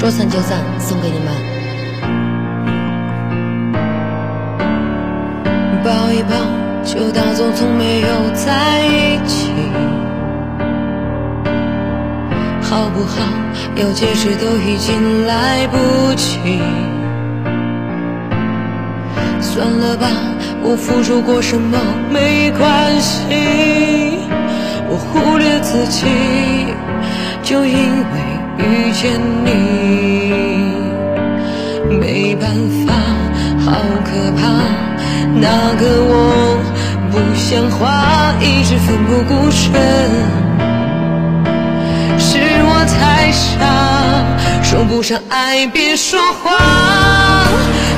说散就散，送给你们。抱一抱，就当作从没有在一起，好不好？要解释都已经来不及。算了吧，我付出过什么没关系，我忽略自己，就因为。遇见你，没办法，好可怕。那个我不像话，一直奋不顾身。是我太傻，说不上爱别说谎，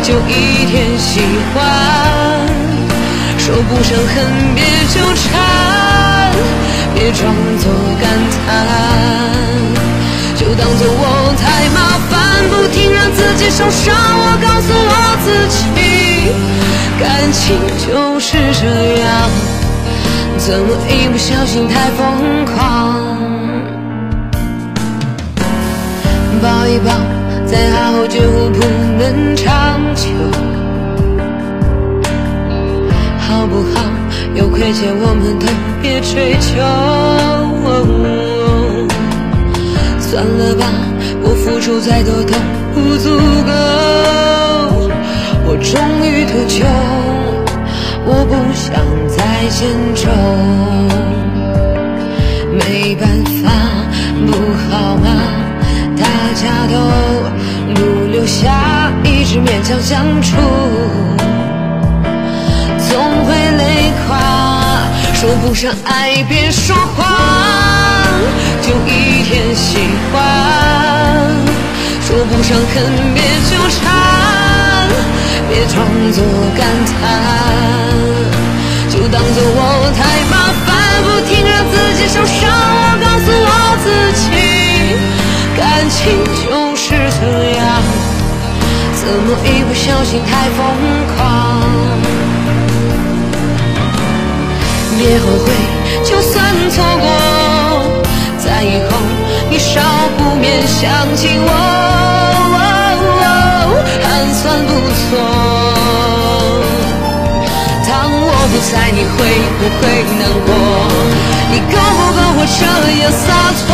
就一点喜欢。说不上恨别纠缠，别装作感叹。受伤。我告诉我自己，感情就是这样，怎么一不小心太疯狂？抱一抱，再好就不能长久，好不好？有亏欠我们都别追究。算了吧，我付出再多都不足够。我终于得救，我不想再牵扯。没办法，不好吗？大家都不留下，一直勉强相处，总会累垮。说不上爱，别说谎。伤痕，别纠缠，别装作感叹，就当做我太麻烦，不停让自己受伤。我告诉我自己，感情就是这样，怎么一不小心太疯狂？别后悔，就算错过。在以后，你少不免想起我，不在，你会不会难过？你够不够我这样洒脱？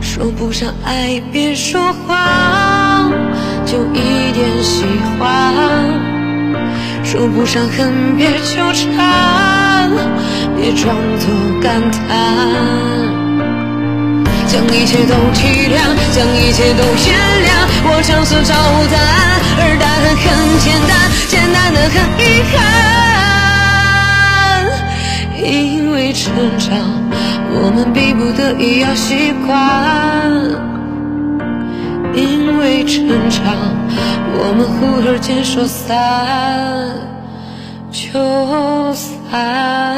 说不上爱，别说谎，就一点喜欢。说不上恨，别纠缠，别装作感叹，将一切都体谅，将一切都原谅。我尝试找答案，而答案很简单，简单的很遗憾。因为成长，我们逼不得已要习惯。因为成长，我们忽而间说散就散。